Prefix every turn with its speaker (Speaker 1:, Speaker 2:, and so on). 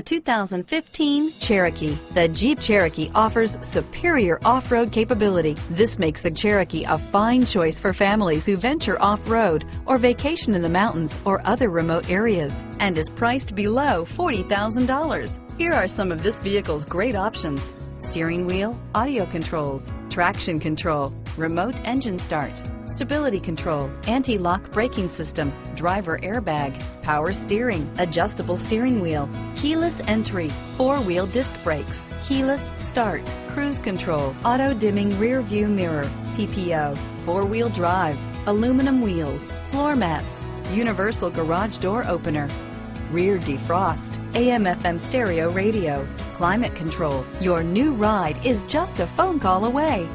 Speaker 1: The 2015 Cherokee. The Jeep Cherokee offers superior off-road capability. This makes the Cherokee a fine choice for families who venture off-road or vacation in the mountains or other remote areas and is priced below $40,000. Here are some of this vehicle's great options. Steering wheel, audio controls, traction control, remote engine start, stability control, anti-lock braking system, driver airbag, power steering, adjustable steering wheel, keyless entry, four-wheel disc brakes, keyless start, cruise control, auto dimming rear view mirror, PPO, four-wheel drive, aluminum wheels, floor mats, universal garage door opener, rear defrost, AM FM stereo radio, climate control. Your new ride is just a phone call away.